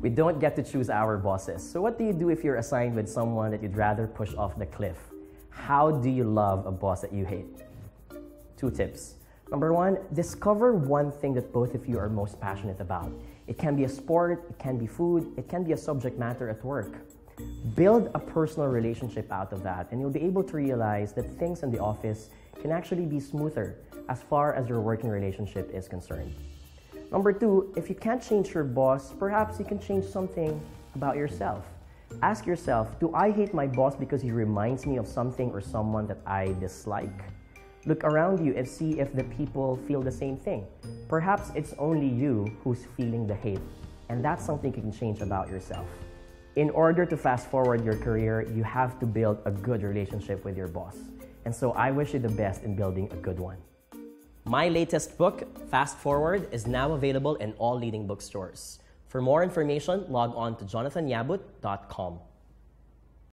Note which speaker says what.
Speaker 1: We don't get to choose our bosses. So, what do you do if you're assigned with someone that you'd rather push off the cliff? How do you love a boss that you hate? Two tips. Number one, discover one thing that both of you are most passionate about. It can be a sport, it can be food, it can be a subject matter at work. Build a personal relationship out of that, and you'll be able to realize that things in the office can actually be smoother as far as your working relationship is concerned. Number two, if you can't change your boss, perhaps you can change something about yourself. Ask yourself Do I hate my boss because he reminds me of something or someone that I dislike? Look around you and see if the people feel the same thing. Perhaps it's only you who's feeling the hate, and that's something you can change about yourself. In order to fast forward your career, you have to build a good relationship with your boss. And so I wish you the best in building a good one. My latest book, Fast Forward, is now available in all leading bookstores. For more information, log on to jonathanyabut.com.